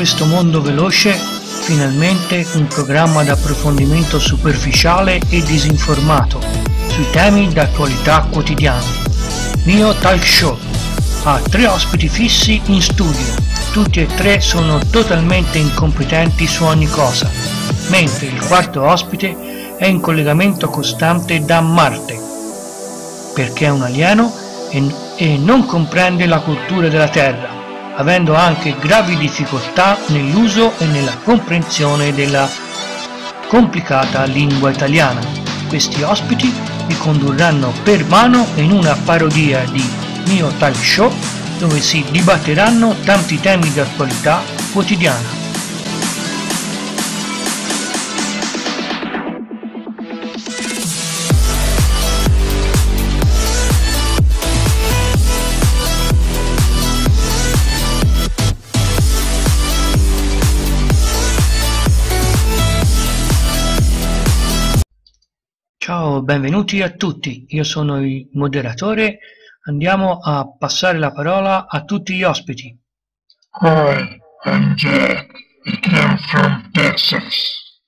questo mondo veloce, finalmente un programma d'approfondimento superficiale e disinformato sui temi d'attualità quotidiana. Mio Talk Show. Ha tre ospiti fissi in studio, tutti e tre sono totalmente incompetenti su ogni cosa, mentre il quarto ospite è in collegamento costante da Marte, perché è un alieno e, e non comprende la cultura della Terra avendo anche gravi difficoltà nell'uso e nella comprensione della complicata lingua italiana. Questi ospiti vi condurranno per mano in una parodia di Mio Talk Show dove si dibatteranno tanti temi di attualità quotidiana. Ciao, benvenuti a tutti, io sono il moderatore, andiamo a passare la parola a tutti gli ospiti. Hi, I'm Jack. I came from Texas.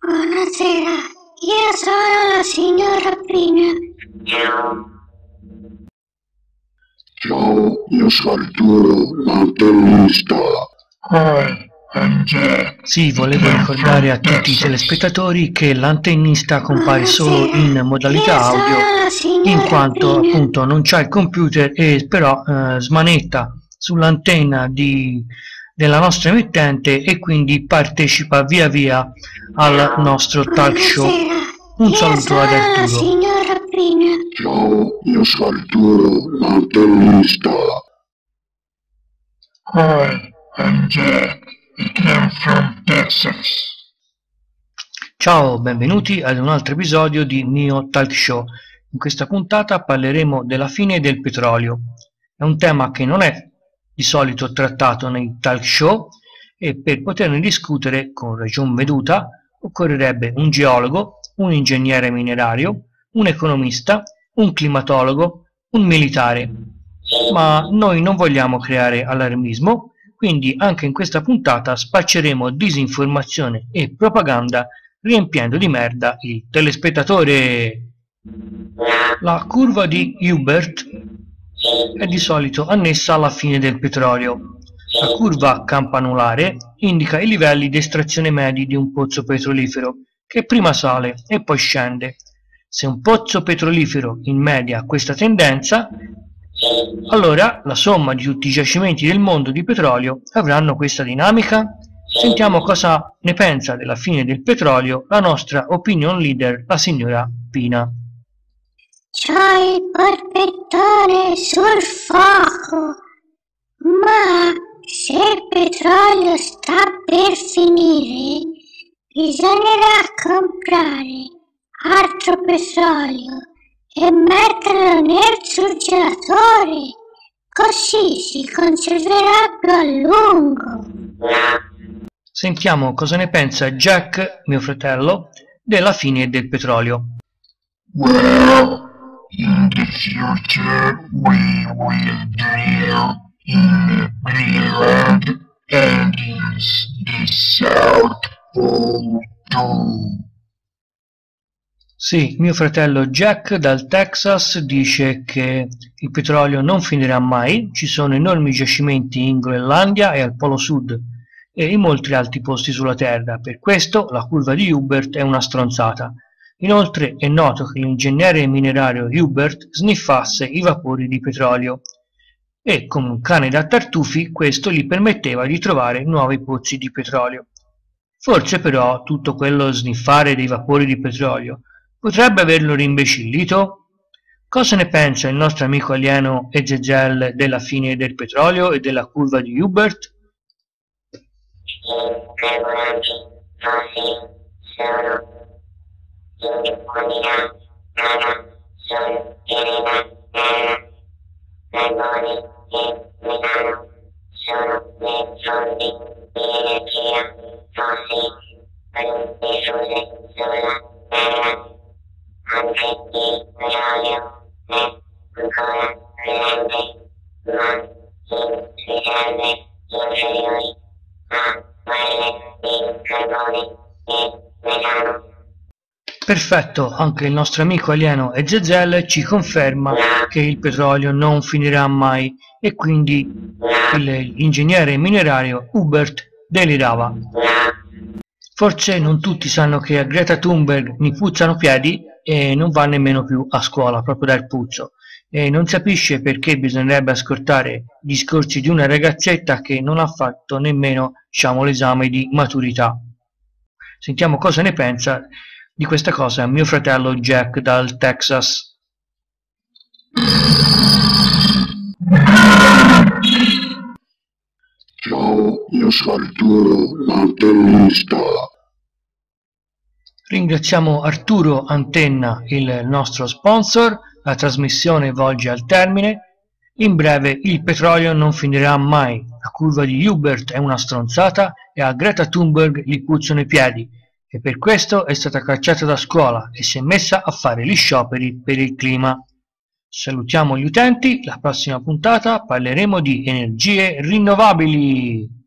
Buonasera, io sono la signora Pina. Ciao, io sono Arturo, l'antennista. Hi. Sì, volevo ricordare a tutti i telespettatori che l'antennista compare solo in modalità audio in quanto appunto non c'è il computer e però eh, smanetta sull'antenna di- della nostra emittente e quindi partecipa via via al nostro talk show. Un saluto ad Arturo. Ciao, io sono Arturo, l'antennista. Hi, I'm Jack. Ciao, benvenuti ad un altro episodio di Mio Talk Show. In questa puntata parleremo della fine del petrolio. È un tema che non è di solito trattato nei talk show e per poterne discutere con ragion veduta occorrerebbe un geologo, un ingegnere minerario, un economista, un climatologo, un militare. Ma noi non vogliamo creare allarmismo, quindi anche in questa puntata spacceremo disinformazione e propaganda riempiendo di merda il telespettatore. La curva di Hubert è di solito annessa alla fine del petrolio. La curva campanulare indica i livelli di estrazione medi di un pozzo petrolifero, che prima sale e poi scende. Se un pozzo petrolifero in media ha questa tendenza, allora la somma di tutti i giacimenti del mondo di petrolio avranno questa dinamica? Sentiamo cosa ne pensa della fine del petrolio la nostra opinion leader, la signora Pina. C'ho il porpettone sul fuoco, ma se il petrolio sta per finire, bisognerà comprare altro petrolio e metterlo nel surgelatore, così si conserverà più a lungo. Sentiamo cosa ne pensa Jack, mio fratello, della fine del petrolio. Well, in the future, we will drill in Greenland and use the South Pole too. Sì, mio fratello Jack dal Texas dice che il petrolio non finirà mai, ci sono enormi giacimenti in Groenlandia e al Polo Sud e in molti altri posti sulla Terra, per questo la curva di Hubert è una stronzata. Inoltre è noto che l'ingegnere minerario Hubert sniffasse i vapori di petrolio e come un cane da tartufi questo gli permetteva di trovare nuovi pozzi di petrolio. Forse però tutto quello sniffare dei vapori di petrolio potrebbe averlo rimbecillito? Cosa ne pensa il nostro amico alieno Ezekiel della fine del petrolio e della curva di Hubert? carburanti fossili Anche il petrolio è ancora presente non in riserve inferiori a quelle di carbone e metano. Perfetto, anche il nostro amico alieno Ezezel ci conferma che il petrolio non finirà mai e quindi l'ingegnere minerario Hubert delirava. Forse non tutti sanno che a Greta Thunberg ne puzzano piedi e non va nemmeno più a scuola proprio dal puzzo e non capisce perché bisognerebbe ascoltare discorsi di una ragazzetta che non ha fatto nemmeno diciamo, l'esame di maturità. Sentiamo cosa ne pensa di questa cosa mio fratello Jack dal Texas. Ciao, io sono Arturo, l'antennista. Ringraziamo Arturo Antenna, il nostro sponsor. La trasmissione volge al termine. In breve, il petrolio non finirà mai. La curva di Hubert è una stronzata e a Greta Thunberg gli puzzano i piedi e per questo è stata cacciata da scuola e si è messa a fare gli scioperi per il clima. Salutiamo gli utenti, la prossima puntata parleremo di energie rinnovabili.